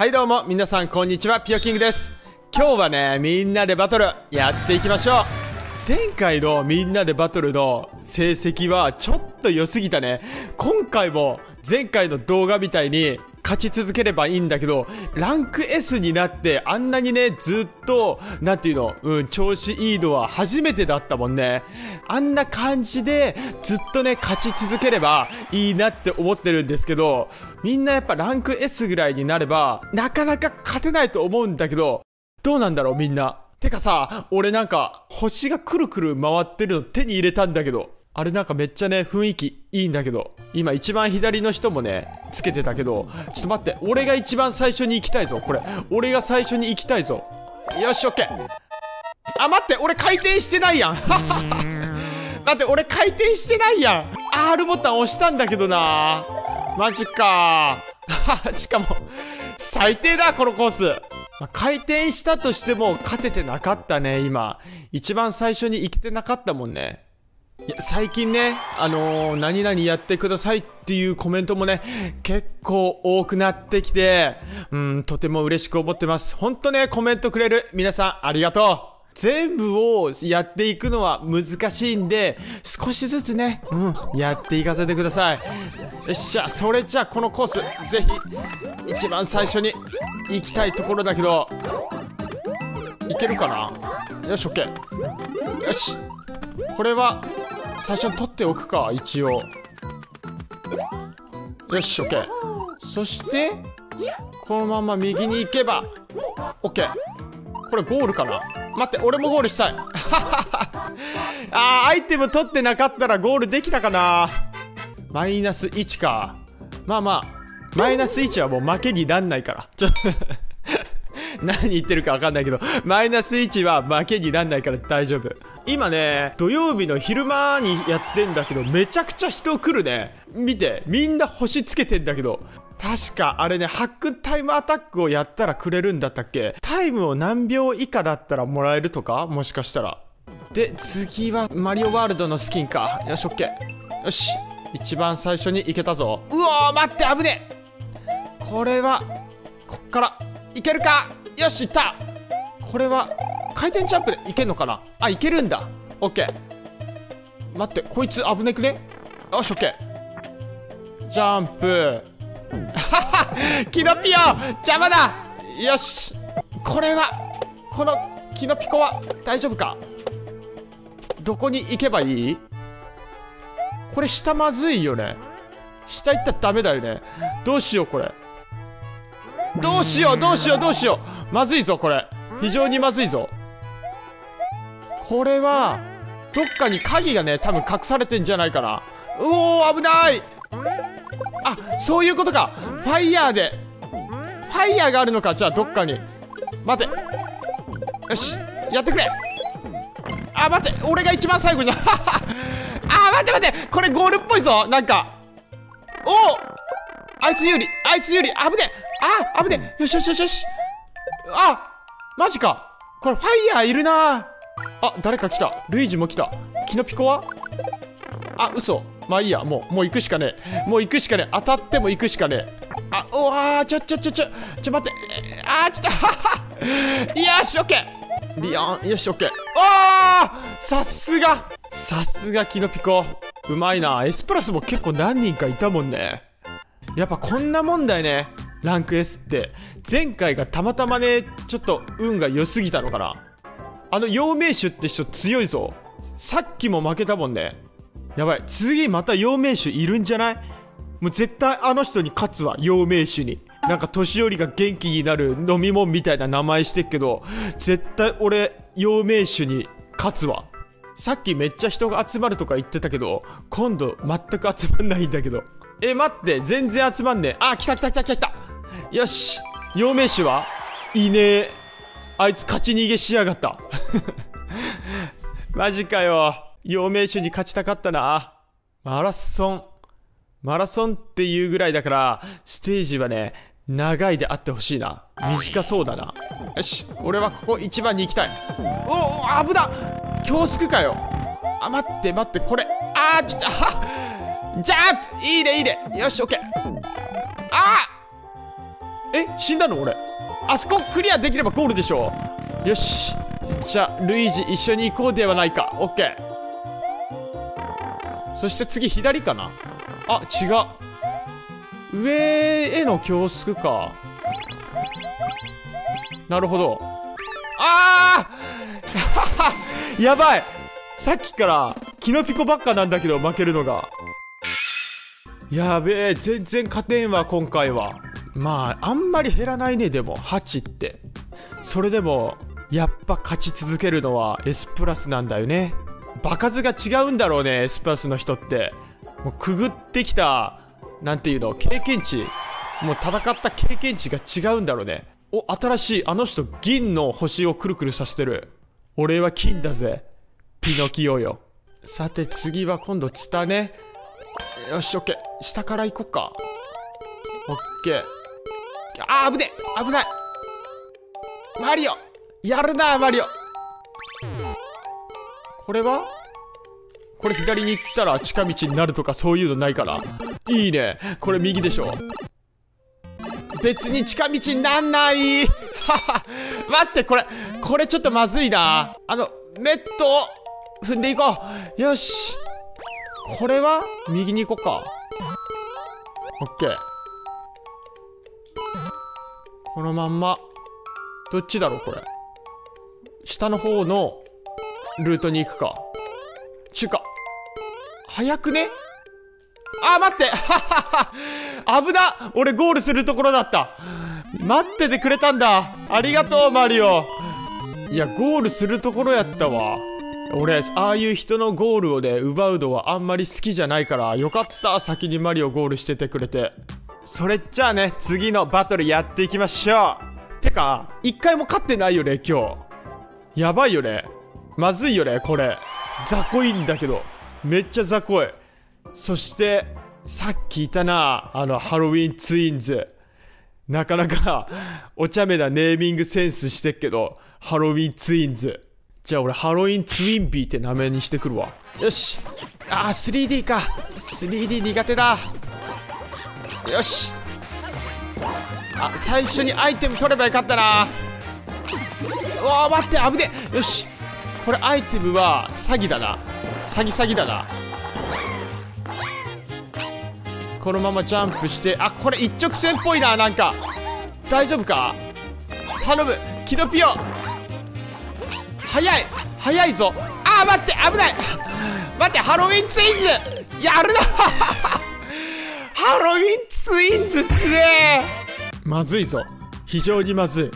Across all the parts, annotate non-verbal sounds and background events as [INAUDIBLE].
はいどうも皆さんこんにちは。ピオキングです。今日はねみんなでバトルやっていきましょう。前回のみんなでバトルの成績はちょっと良すぎたね。今回も前回の動画みたいに勝ち続ければいいんだけどランク S になってあんなにねずっとなんていうの、うん、調子いいのは初めてだったもんね。あんな感じでずっとね勝ち続ければいいなって思ってるんですけどみんなやっぱランク S ぐらいになればなかなか勝てないと思うんだけどどうなんだろうみんな。てかさ俺なんか星がくるくる回ってるの手に入れたんだけど。あれなんかめっちゃね雰囲気いいんだけど今一番左の人もねつけてたけどちょっと待って俺が一番最初に行きたいぞこれ。俺が最初に行きたいぞ。よしオッケー。あ待って俺回転してないやん。[LAUGHS] 待って俺回転してないやん。R ボタン押したんだけどな。マジか。[LAUGHS] しかも最低だこのコース、まあ、回転したとしても勝ててなかったね今。一番最初に行けてなかったもんねいや最近ね、あのー、何々やってくださいっていうコメントもね、結構多くなってきて、うん、とても嬉しく思ってます。ほんとね、コメントくれる皆さんありがとう全部をやっていくのは難しいんで、少しずつね、うん、やっていかせてください。よっしゃ、それじゃあこのコース、ぜひ、一番最初に行きたいところだけど、いけるかな？よし、オッケー。よし。これは、最初に取っておくか一応。よし OK そしてこのまま右に行けば OK これゴールかな？待って俺もゴールしたい。[LAUGHS] あーアイテム取ってなかったらゴールできたかな？マイナス1か。まあまあマイナス1はもう負けになんないから。ちょっと [LAUGHS] 何言ってるか分かんないけどマイナス1は負けになんないから大丈夫。今ね土曜日の昼間にやってんだけどめちゃくちゃ人来るね。見てみんな星つけてんだけど。確かあれねハックタイムアタックをやったらくれるんだったっけ？タイムを何秒以下だったらもらえるとか？もしかしたら。で次はマリオワールドのスキンか。よし OK よし。一番最初に行けたぞ。うわー待って危ねこれはこっから。いけるか？よしいった。これは回転ジャンプでいけんのかな？あいけるんだ。オッケー。待ってこいつ危ねくね？よしオッケー。ジャンプ。[LAUGHS] キノピオ邪魔だ。よし。これはこのキノピコは大丈夫か？どこに行けばいい？これ下まずいよね。下行ったらダメだよね。どうしようこれ。どうしようどうしようどうしよう。まずいぞこれ。非常にまずいぞ。これはどっかに鍵がね多分隠されてんじゃないかな。うおー危ない！あそういうことか。ファイヤーで。ファイヤーがあるのかじゃあどっかに。待て。よしやってくれ。あ待って。俺が一番最後じゃん。[LAUGHS] あ待って待って。これゴールっぽいぞなんか。お！おあいつ有利。あいつ有利。危ねあ危ねよしよしよしよし。あマジか。これファイヤーいるな。あ誰か来た。ルイージも来た。キノピコは？あ嘘。まあいいや。もうもう行くしかねえ。もう行くしかねえ。当たっても行くしかねえ。あうわーちょちょちょちょちょちょ待って。あーちょっとはは [LAUGHS] よしオッケー。リアン。よしオッケー。あーさすが。さすがキノピコ。うまいな。S プラスも結構何人かいたもんね。やっぱこんなもんだよね。ランク S って。前回がたまたまねちょっと運が良すぎたのかな。あの陽明酒って人強いぞ。さっきも負けたもんね。やばい。次また陽明酒いるんじゃない？もう絶対あの人に勝つわ。陽明酒に。なんか年寄りが元気になる飲み物みたいな名前してっけど。絶対俺陽明酒に勝つわ。さっきめっちゃ人が集まるとか言ってたけど今度全く集まんないんだけど。え待って。全然集まんねえ。あ来た来た来た来た来た。よし。陽明酒は？いねえ。あいつ勝ち逃げしやがった。[LAUGHS] マジかよ。陽明酒に勝ちたかったな。マラソン。マラソンっていうぐらいだからステージはね長いであってほしいな。短そうだな。よし俺はここ一番に行きたい。おお危な恐縮かよ。あ待って待ってこれ。あーちょっとあジャンプ。いいねいいね。よしオッケー。あえ死んだの俺？あそこクリアできればゴールでしょう。よし。じゃあルイージ一緒に行こうではないか。オッケー。そして次左かな。あ違う。上への教室か。なるほど。あー！[LAUGHS] やばい。さっきからキノピコばっかなんだけど負けるのが。やべえ全然勝てんわ今回は。まああんまり減らないねでも8って。それでもやっぱ勝ち続けるのは S プラスなんだよね。場数が違うんだろうね S プラスの人って。もうくぐってきたなんていうの経験値。もう戦った経験値が違うんだろうね。お新しいあの人銀の星をくるくるさせてる。俺は金だぜ。ピノキオよ。さて次は今度ツタね。よしオッケー。下から行こっか。オッケー。あー危ねえ。危ない。マリオ。やるなマリオ。これは？これ左に行ったら近道になるとかそういうのないから。いいね。これ右でしょ。別に近道になんない。はは。待ってこれこれちょっとまずいな。あのメットを踏んでいこう。よし。これは？右に行こうか。オッケー。このまんま。どっちだろうこれ。下の方のルートに行くか。ちゅうか早くね。あ待って。は [LAUGHS] 危な俺ゴールするところだった。待っててくれたんだ。ありがとうマリオ。いやゴールするところやったわ。俺ああいう人のゴールをね奪うのはあんまり好きじゃないからよかった。先にマリオゴールしててくれて。それじゃあね次のバトルやっていきましょう。てか一回も勝ってないよね今日。やばいよね。まずいよねこれ。雑魚いんだけど。めっちゃ雑魚い。そしてさっきいたなあのハロウィンツインズなかなかお茶目なネーミングセンスしてっけどハロウィンツインズじゃあ俺ハロウィンツインビーって名前にしてくるわ。よし。あー 3D か。3D 苦手だ。よし。あ最初にアイテム取ればよかったな。うわ待って危ねよし。これアイテムは詐欺だな。詐欺詐欺だな。このままジャンプしてあこれ一直線っぽいななんか。大丈夫か？頼む。キノピオ早い。早いぞ。あー待って危ない。待ってハロウィンツインズ。やるな。ハロウィンツインズつえ。まずいぞ。非常にまず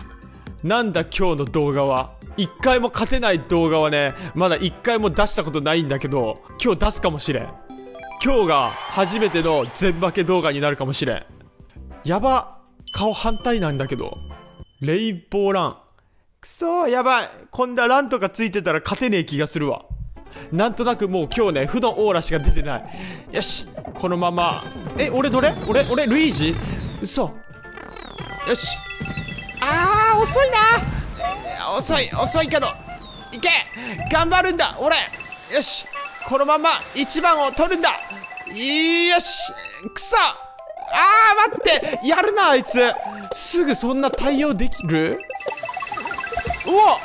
い。なんだ今日の動画は。一回も勝てない動画はねまだ一回も出したことないんだけど今日出すかもしれん。今日が初めての全負け動画になるかもしれん。やば。顔反対なんだけど。レインボーラン。くそーやばい。こんなランとかついてたら勝てねえ気がするわなんとなくもう今日ね負のオーラしか出てない。よしこのまま。え俺どれ？俺俺ルイージ？嘘。よし。あー遅いな。遅い遅いけど。いけ。頑張るんだ俺。よし。このまま1番を取るんだ。よし。くそ。あー待って。やるなあいつ。すぐそんな対応できる？うわ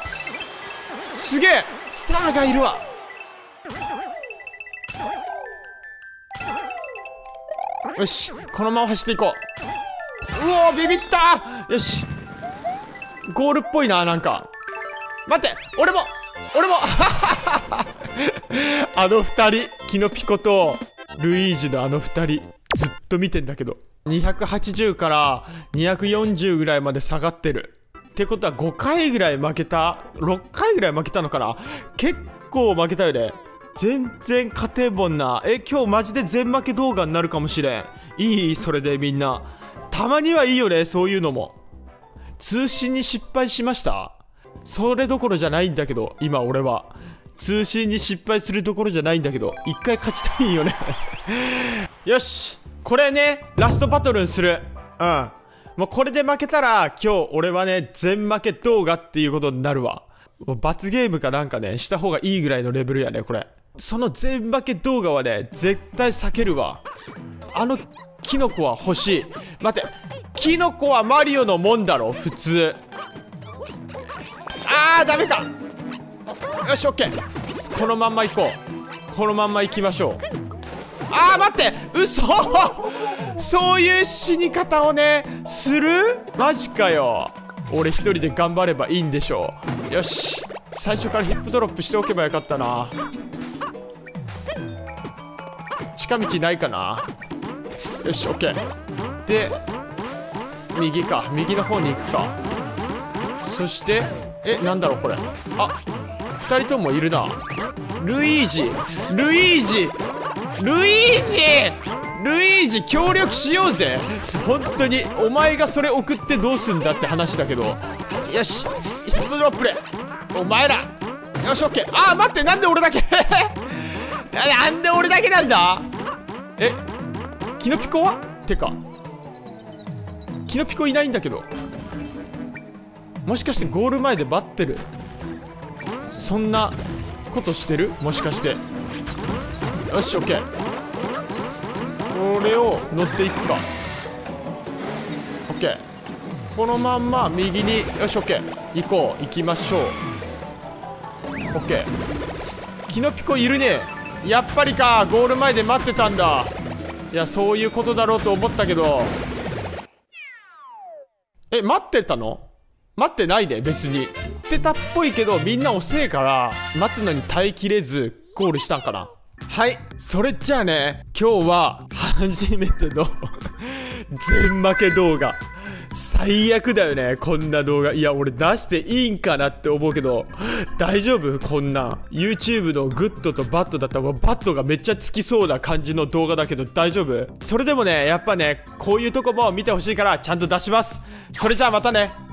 すげえ。スターがいるわ。よしこのまま走っていこう。うおービビった。よし。ゴールっぽいななんか。待って俺も俺も。[LAUGHS] あの二人キノピコとルイージのあの二人ずっと見てんだけど。280から240ぐらいまで下がってる。ってことは5回ぐらい負けた6回ぐらい負けたのかな。結構負けたよね。全然勝てんもんな。え今日マジで全負け動画になるかもしれん。いい？それでみんな。たまにはいいよねそういうのも。通信に失敗しました？それどころじゃないんだけど今俺は。通信に失敗するところじゃないんだけど一回勝ちたいんよね。[LAUGHS] よし！これねラストバトルにする。うん。もうこれで負けたら今日俺はね全負け動画っていうことになるわ。もう罰ゲームかなんかねした方がいいぐらいのレベルやねこれ。その全負け動画はね絶対避けるわ。あのキノコは欲しい。待ってキノコはマリオのもんだろ普通。あーダメか。よしオッケー。このまんま行こう。このまんま行きましょう。あー待って。嘘。そういう死に方をねする？マジかよ。俺一人で頑張ればいいんでしょう。よし。最初からヒップドロップしておけばよかったな。近道ないかな？よしオッケー。で右か。右の方に行くか。そしてえなんだろうこれ。あ二人ともいるな。ルイージ。ルイージ。ルイージ。ルイージ協力しようぜ。本当にお前がそれ送ってどうすんだって話だけど。よし。ヒップドロップで。お前ら。よしオッケー。あー待って。なんで俺だけ [LAUGHS] なんで俺だけなんだ？えキノピコは？てかキノピコいないんだけどもしかしてゴール前で待ってるそんなことしてる？もしかして。よしオッケーこれを乗っていくか。オッケーこのまんま右によしオッケー行こう。行きましょう。オッケーキノピコいるね。やっぱりかゴール前で待ってたんだ。いやそういうことだろうと思ったけど。え待ってたの？待ってないで別に。ってたっぽいけどみんな遅えから待つのに耐えきれずゴールしたんかな。はい。それじゃあね今日は初めての [LAUGHS] 全負け動画最悪だよねこんな動画。いや俺出していいんかなって思うけど大丈夫？こんな。YouTube のグッドとバットだった。らバットがめっちゃつきそうな感じの動画だけど大丈夫？それでもねやっぱねこういうとこも見てほしいからちゃんと出します。それじゃあまたね。